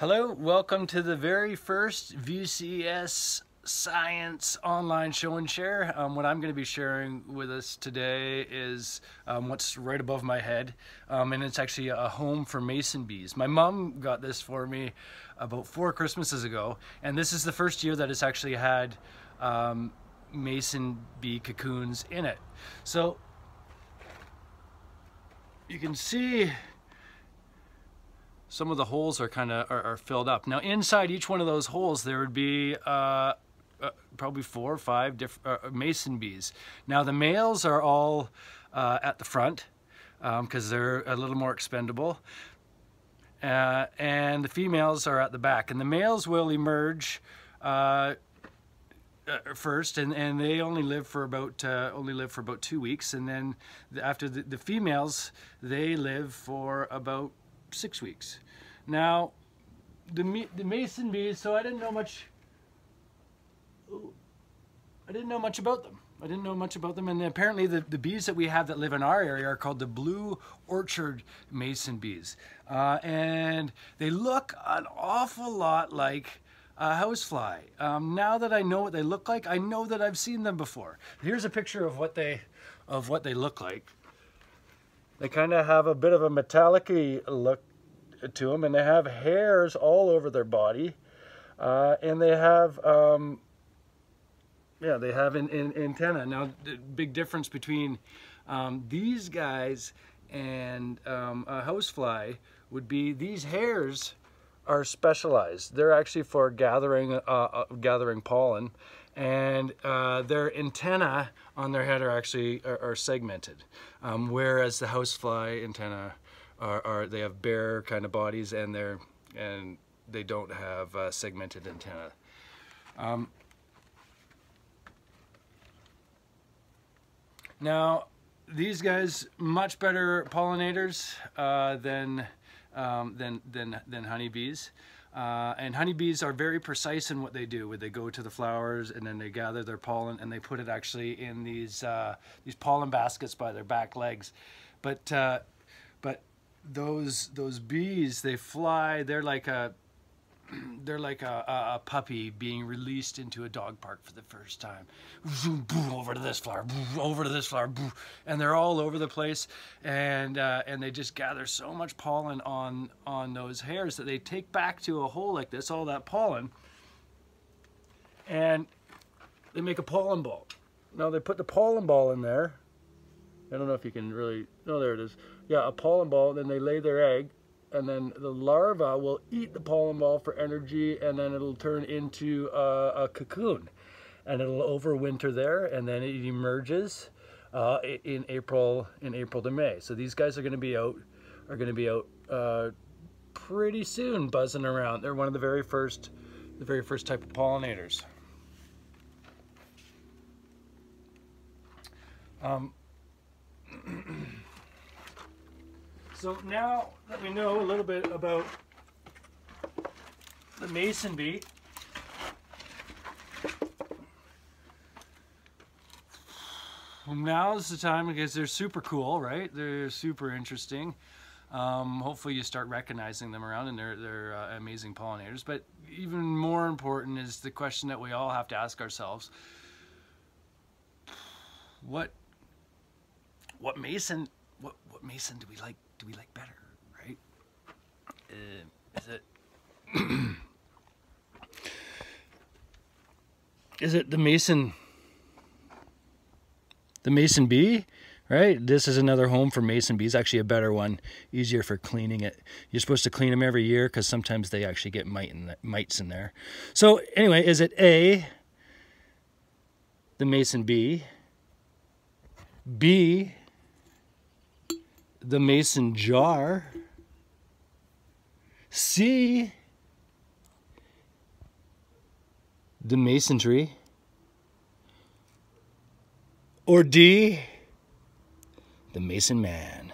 Hello, welcome to the very first VCS Science online show and share. Um, what I'm going to be sharing with us today is um, what's right above my head, um, and it's actually a home for mason bees. My mom got this for me about four Christmases ago, and this is the first year that it's actually had um, mason bee cocoons in it. So you can see some of the holes are kind of are, are, filled up. Now inside each one of those holes there would be uh, uh, probably four or five different uh, mason bees. Now the males are all uh, at the front because um, they're a little more expendable. Uh, and the females are at the back. And the males will emerge uh, first, and, and they only live for about only live for about two weeks. And then after the, the females, they live for about six weeks. Now, the, the mason bees, so I didn't know much, I didn't know much about them. I didn't know much about them, and apparently the, the bees that we have that live in our area are called the blue orchard mason bees. Uh, and they look an awful lot like a housefly. Um, now that I know what they look like, I know that I've seen them before. Here's a picture of what they, of what they look like. They kind of have a bit of a metallic look to them, and they have hairs all over their body, uh, and they have, um, yeah, they have an, an, antenna. Now, the big difference between um, these guys and um, a housefly would be these hairs are specialized. They're actually for gathering uh, uh, gathering pollen, and uh, their antenna on their head are actually are, are segmented, um, whereas the housefly antenna are, are, they have bare kind of bodies and they're and they don't have uh, segmented antenna. Um, now these guys much better pollinators uh, than um, than than than honeybees. Uh, and honeybees are very precise in what they do. Where they go to the flowers and then they gather their pollen and they put it actually in these uh, these pollen baskets by their back legs. But uh, but those those bees they fly. They're like a they're like a, a, a, puppy being released into a dog park for the first time. Over to this flower, over to this flower, and they're all over the place, and uh, and they just gather so much pollen on on those hairs that they take back to a hole like this, all that pollen, and they make a pollen ball. Now they put the pollen ball in there. I don't know if you can really. No, there it is. Yeah, a pollen ball. Then they lay their egg and then the larva will eat the pollen ball for energy and then it'll turn into a, a cocoon and it'll overwinter there and then it emerges uh, in April in April to May. So these guys are going to be out are going to be out uh, pretty soon buzzing around. They're one of the very first the very first type of pollinators. Um, So now that we know a little bit about the mason bee, now is the time because they're super cool, right? They're super interesting. Um, hopefully you start recognizing them around and they're, they're uh, amazing pollinators. But even more important is the question that we all have to ask ourselves. What, what mason, what, what mason do we like do we like better, right? Uh, is it is it the mason the mason bee right? This is another home for mason bees actually a better one easier for cleaning it. You're supposed to clean them every year because sometimes they actually get mite in the, mites in there. So anyway is it a the mason bee b the mason jar. C, the masonry. Or D, the mason man.